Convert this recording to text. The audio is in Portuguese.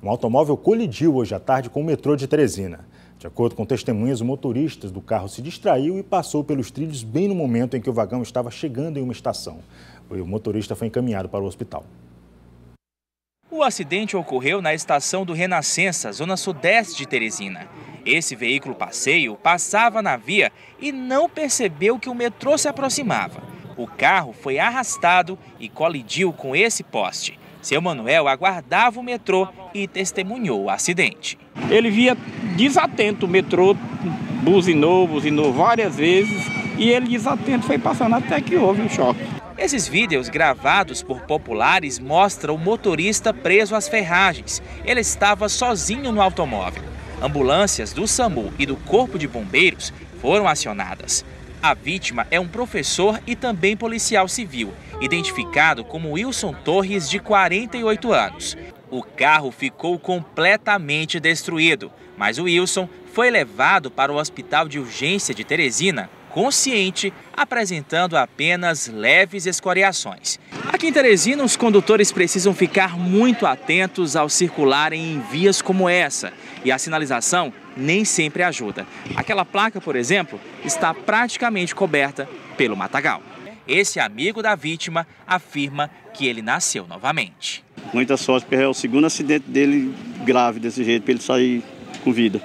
Um automóvel colidiu hoje à tarde com o metrô de Teresina. De acordo com testemunhas, o motorista do carro se distraiu e passou pelos trilhos bem no momento em que o vagão estava chegando em uma estação. O motorista foi encaminhado para o hospital. O acidente ocorreu na estação do Renascença, zona sudeste de Teresina. Esse veículo passeio passava na via e não percebeu que o metrô se aproximava. O carro foi arrastado e colidiu com esse poste. Seu Manuel aguardava o metrô e testemunhou o acidente. Ele via desatento o metrô, buzinou, buzinou várias vezes e ele desatento foi passando até que houve um choque. Esses vídeos gravados por populares mostram o motorista preso às ferragens. Ele estava sozinho no automóvel. Ambulâncias do SAMU e do Corpo de Bombeiros foram acionadas. A vítima é um professor e também policial civil, identificado como Wilson Torres, de 48 anos. O carro ficou completamente destruído, mas o Wilson foi levado para o Hospital de Urgência de Teresina, consciente, apresentando apenas leves escoriações. Aqui em Teresina, os condutores precisam ficar muito atentos ao circularem em vias como essa, e a sinalização nem sempre ajuda. Aquela placa, por exemplo, está praticamente coberta pelo matagal. Esse amigo da vítima afirma que ele nasceu novamente. Muita sorte, porque é o segundo acidente dele grave desse jeito, para ele sair com vida.